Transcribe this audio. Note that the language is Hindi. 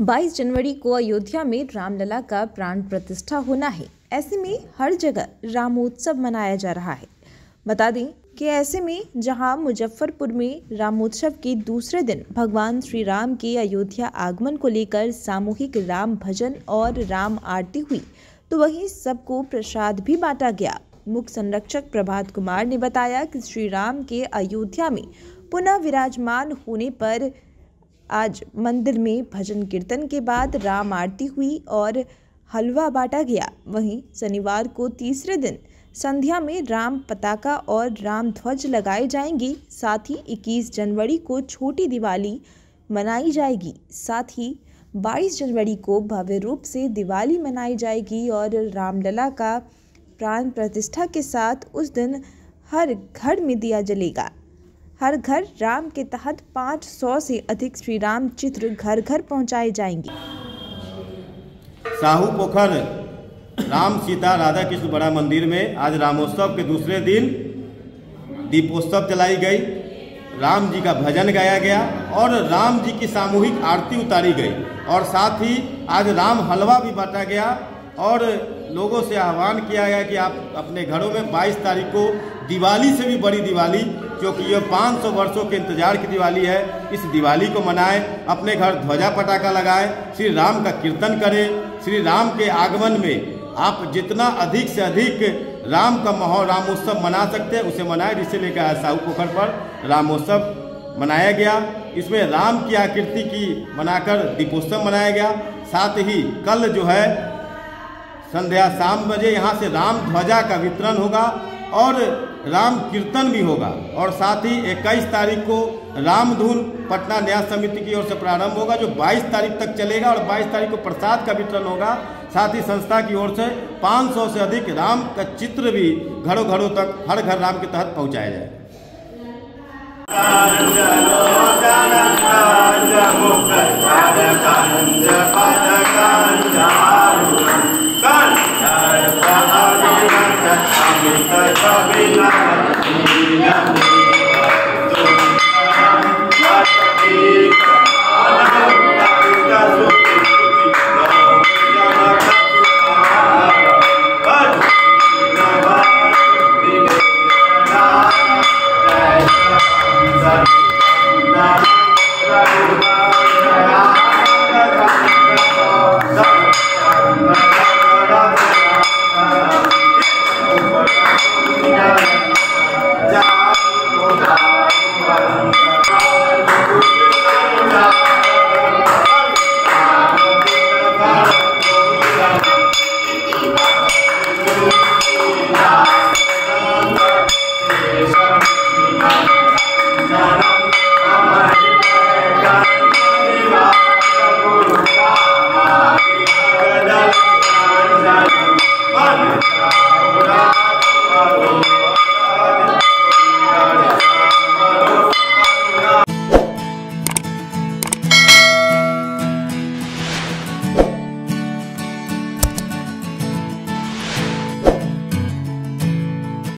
बाईस जनवरी को अयोध्या में रामलला का प्राण प्रतिष्ठा होना है। ऐसे में हर जगह रामोत्सव मनाया जा रहा है। बता दें कि ऐसे में जहाँ मुजफ्फरपुर में रामोत्सव के दूसरे दिन भगवान श्री राम के अयोध्या आगमन को लेकर सामूहिक राम भजन और राम आरती हुई तो वहीं सबको प्रसाद भी बांटा गया। मुख्य संरक्षक प्रभात कुमार ने बताया कि श्री राम के अयोध्या में पुनः विराजमान होने पर आज मंदिर में भजन कीर्तन के बाद राम आरती हुई और हलवा बांटा गया। वहीं शनिवार को तीसरे दिन संध्या में राम पताका और राम ध्वज लगाए जाएँगे। साथ ही 21 जनवरी को छोटी दिवाली मनाई जाएगी। साथ ही 22 जनवरी को भव्य रूप से दिवाली मनाई जाएगी और रामलला का प्राण प्रतिष्ठा के साथ उस दिन हर घर में दिया जलेगा। हर घर राम के तहत 500 से अधिक श्री राम चित्र घर घर पहुँचाए जाएँगे। साहू पोखर, राम सीता राधा कृष्ण बड़ा मंदिर में आज रामोत्सव के दूसरे दिन दीपोत्सव चलाई गई। राम जी का भजन गाया गया और राम जी की सामूहिक आरती उतारी गई। और साथ ही आज राम हलवा भी बांटा गया और लोगों से आह्वान किया गया कि आप अपने घरों में 22 तारीख को दिवाली से भी बड़ी दिवाली क्योंकि ये 500 वर्षों के इंतज़ार की दिवाली है, इस दिवाली को मनाएँ, अपने घर ध्वजा पटाखा लगाएँ, श्री राम का कीर्तन करें, श्री राम के आगमन में आप जितना अधिक से अधिक राम का माहौल, रामोत्सव मना सकते हैं, उसे मनाएँ, जिसे लेकर आज साहू पोखर पर रामोत्सव मनाया गया। इसमें राम की आकृति की बनाकर दीपोत्सव मनाया गया। साथ ही कल जो है संध्या शाम बजे यहाँ से राम ध्वजा का वितरण होगा और राम कीर्तन भी होगा। और साथ ही 21 तारीख को रामधुन पटना न्याय समिति की ओर से प्रारंभ होगा, जो 22 तारीख तक चलेगा और 22 तारीख को प्रसाद का वितरण होगा। साथ ही संस्था की ओर से 500 से अधिक राम का चित्र भी घरों घरों तक, हर घर राम के तहत पहुँचाया जाए। Sabina, Sabina, Sabina.